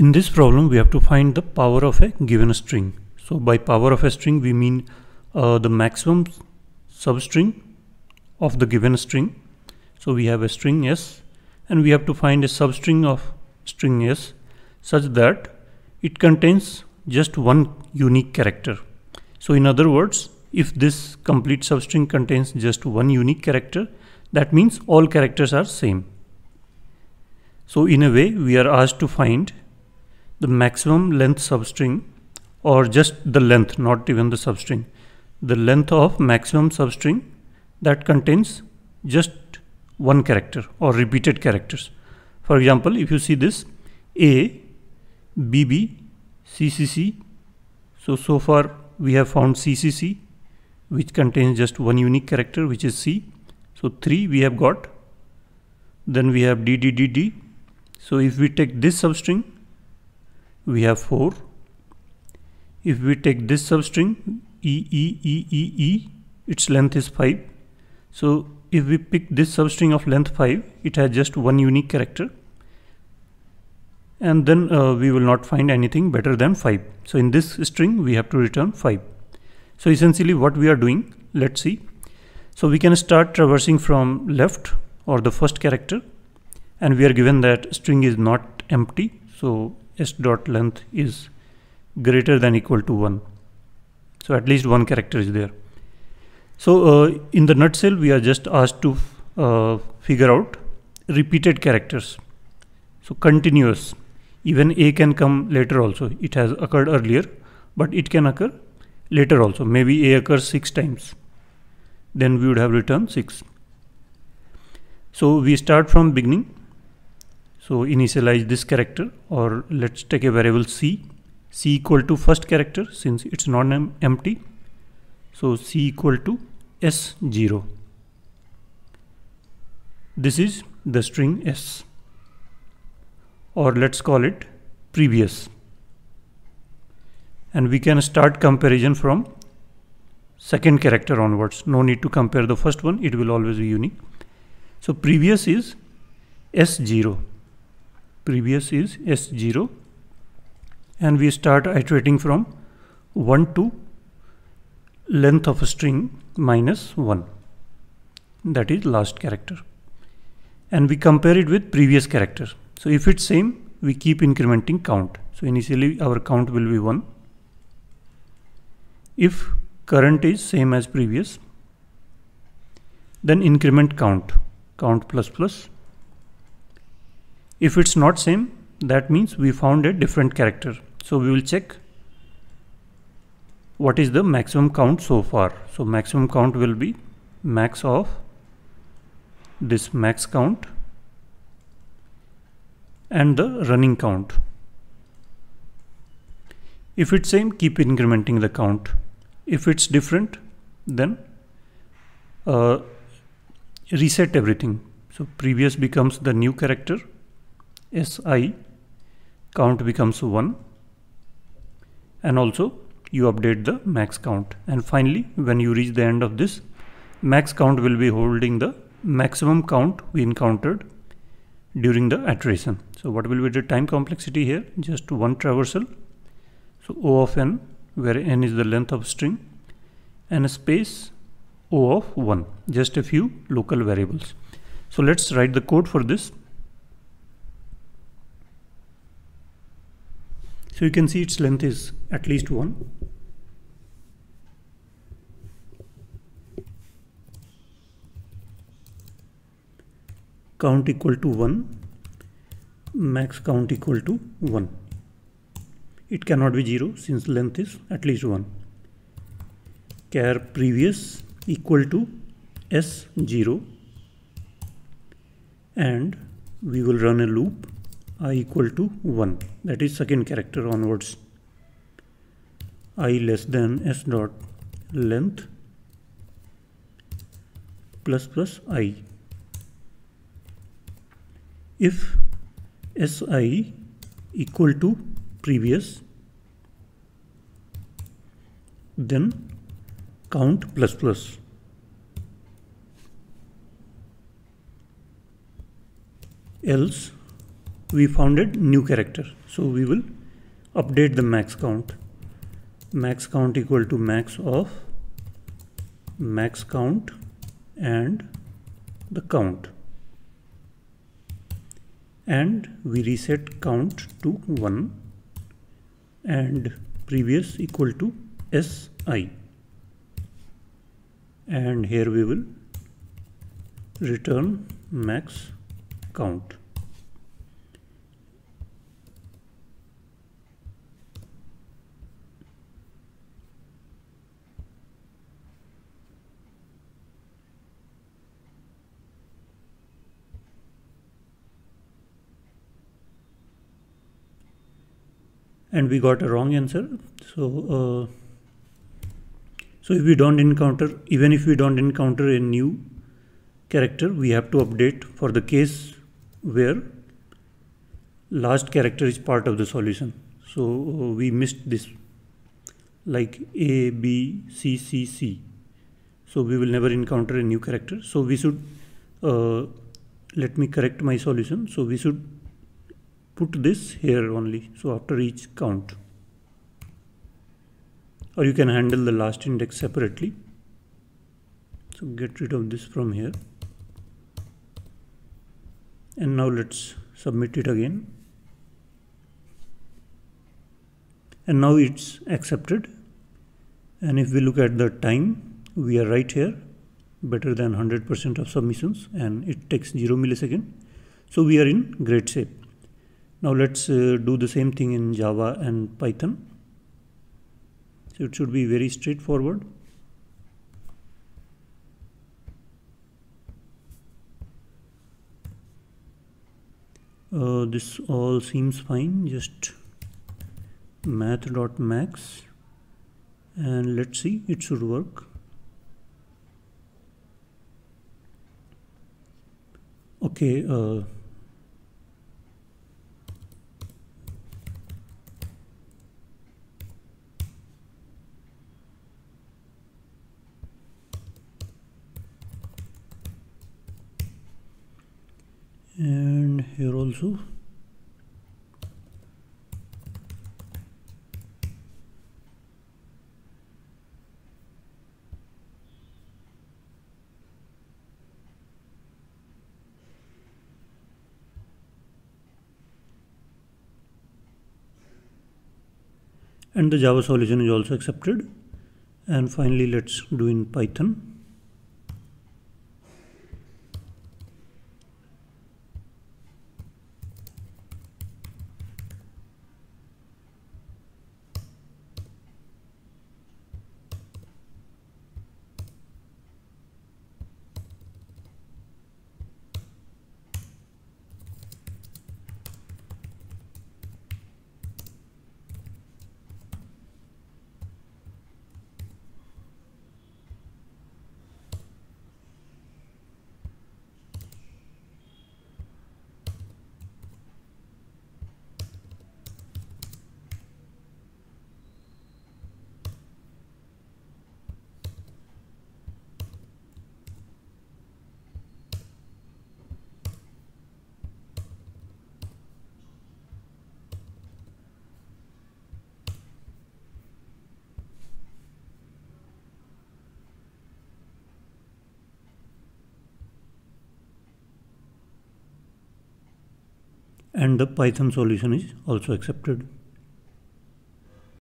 In this problem, we have to find the power of a given string. So by power of a string, we mean uh, the maximum substring of the given string. So we have a string S and we have to find a substring of string S such that it contains just one unique character. So in other words, if this complete substring contains just one unique character, that means all characters are same. So in a way, we are asked to find the maximum length substring or just the length, not even the substring, the length of maximum substring that contains just one character or repeated characters. For example, if you see this A, BB, CCC, so so far we have found CCC which contains just one unique character which is C. So 3 we have got. Then we have DDDD. So if we take this substring we have 4 if we take this substring e e e e e its length is 5 so if we pick this substring of length 5 it has just one unique character. And then uh, we will not find anything better than 5 so in this string we have to return 5 so essentially what we are doing let's see. So we can start traversing from left or the first character. And we are given that string is not empty. So s dot length is greater than equal to 1 so at least one character is there. So uh, in the nutshell we are just asked to uh, figure out repeated characters. So continuous. Even a can come later also. It has occurred earlier but it can occur later also. Maybe a occurs six times. Then we would have returned six. So we start from beginning so initialize this character or let's take a variable c. c equal to first character since it's not empty. So c equal to s0. This is the string s or let's call it previous and we can start comparison from second character onwards no need to compare the first one it will always be unique so previous is s0 previous is S0 and we start iterating from 1 to length of a string minus 1 that is last character. And we compare it with previous character. So if it's same we keep incrementing count. So initially our count will be 1 if current is same as previous then increment count. Count plus plus if it's not same, that means we found a different character. So we will check what is the maximum count so far. So maximum count will be max of this max count and the running count. If it's same, keep incrementing the count. If it's different, then uh, reset everything. So previous becomes the new character si count becomes 1 and also you update the max count. And finally when you reach the end of this max count will be holding the maximum count we encountered during the iteration. So what will be the time complexity here? Just one traversal. So o of n where n is the length of string and a space o of 1 just a few local variables. So let's write the code for this So you can see its length is at least 1. Count equal to 1, max count equal to 1. It cannot be 0 since length is at least 1. Char previous equal to S0 and we will run a loop i equal to 1 that is second character onwards. I less than s dot length plus plus i. If si equal to previous then count plus plus. Else we found a new character. So we will update the max count. Max count equal to max of max count and the count. And we reset count to 1 and previous equal to si and here we will return max count and we got a wrong answer. So uh, so if we don't encounter even if we don't encounter a new character we have to update for the case where last character is part of the solution. So uh, we missed this like a b c c c. So we will never encounter a new character. So we should uh, let me correct my solution. So we should put this here only so after each count. Or you can handle the last index separately. So get rid of this from here. And now let's submit it again. And now it's accepted. And if we look at the time we are right here. Better than 100% of submissions and it takes 0 millisecond. So we are in great shape now let's uh, do the same thing in Java and Python. So it should be very straightforward. Uh, this all seems fine just math.max and let's see it should work okay uh, and here also. And the Java solution is also accepted. And finally let's do in Python and the Python solution is also accepted.